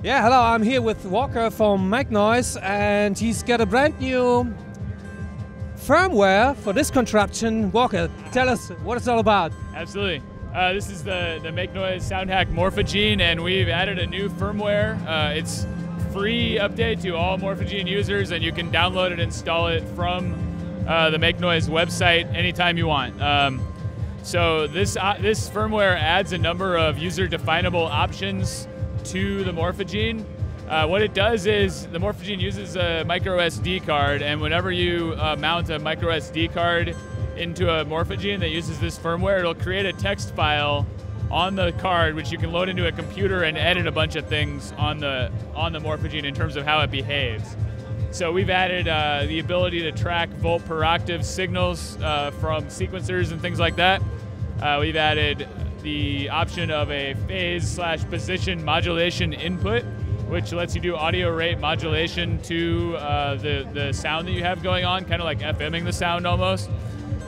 Yeah, hello, I'm here with Walker from Make Noise, and he's got a brand new firmware for this contraption. Walker, tell us what it's all about. Absolutely. Uh, this is the, the Make Noise Sound Hack Morphagene, and we've added a new firmware. Uh, it's free update to all Morphagene users, and you can download it and install it from uh, the Make Noise website anytime you want. Um, so this uh, this firmware adds a number of user-definable options to the Morphagene. Uh, what it does is the Morphagene uses a micro SD card, and whenever you uh, mount a micro SD card into a Morphagene that uses this firmware, it'll create a text file on the card, which you can load into a computer and edit a bunch of things on the on the Morphagene in terms of how it behaves. So we've added uh, the ability to track volt per octave signals uh, from sequencers and things like that. Uh, we've added the option of a phase slash position modulation input, which lets you do audio rate modulation to uh, the, the sound that you have going on, kind of like FMing the sound almost.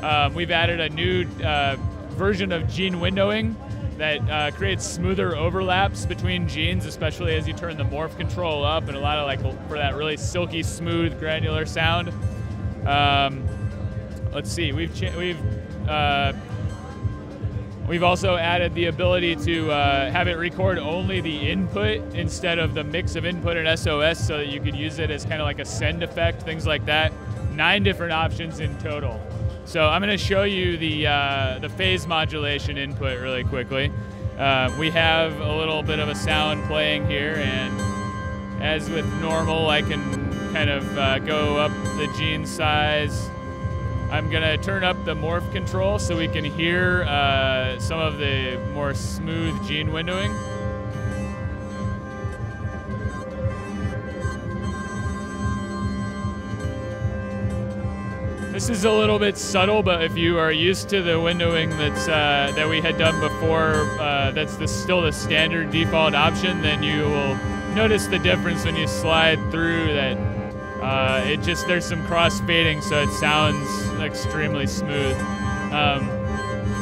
Um, we've added a new uh, version of gene windowing that uh, creates smoother overlaps between genes, especially as you turn the morph control up and a lot of like for that really silky, smooth, granular sound. Um, let's see, we've we've uh, we've also added the ability to uh, have it record only the input instead of the mix of input and SOS, so that you could use it as kind of like a send effect, things like that. Nine different options in total. So I'm going to show you the, uh, the phase modulation input really quickly. Uh, we have a little bit of a sound playing here, and as with normal, I can kind of uh, go up the gene size. I'm going to turn up the morph control so we can hear uh, some of the more smooth gene windowing. This is a little bit subtle, but if you are used to the windowing that's uh, that we had done before, uh, that's the, still the standard default option, then you will notice the difference when you slide through that. Uh, it just there's some cross fading, so it sounds extremely smooth. Um,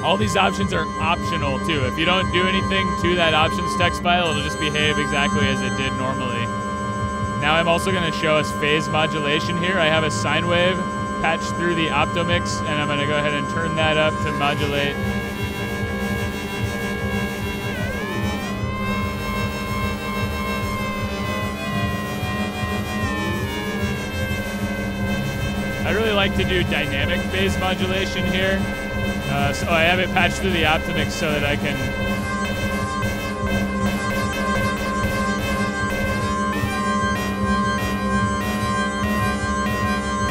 all these options are optional too. If you don't do anything to that options text file, it'll just behave exactly as it did normally. Now I'm also going to show us phase modulation here. I have a sine wave patch through the Optomix, and I'm going to go ahead and turn that up to modulate. I really like to do dynamic phase modulation here. Uh, so I have it patched through the Optomix so that I can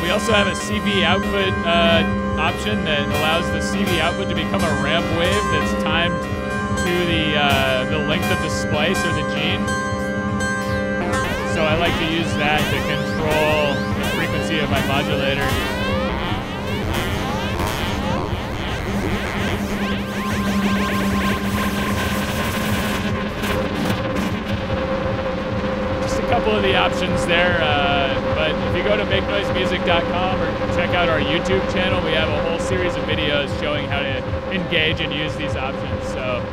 We also have a CV output uh, option that allows the CV output to become a ramp wave that's timed to the, uh, the length of the splice or the gene. So I like to use that to control frequency of my modulator. Just a couple of the options there. Uh, but if you go to makenoisemusic.com or check out our YouTube channel, we have a whole series of videos showing how to engage and use these options. So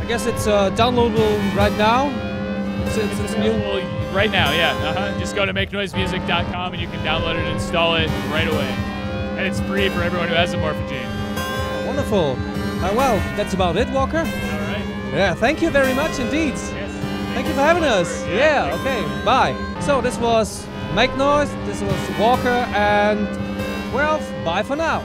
I guess it's uh, downloadable right now. It's, it's, new. Well, right now, yeah. Uh-huh. Just go to makenoisemusic.com and you can download it and install it right away. And it's free for everyone who has a Morphagene. Wonderful. Uh, well, that's about it, Walker. All right. Yeah, thank you very much indeed. Yes. Thank you for having us. Yeah, Yeah, okay, bye. So this was Make Noise, this was Walker, and well, bye for now.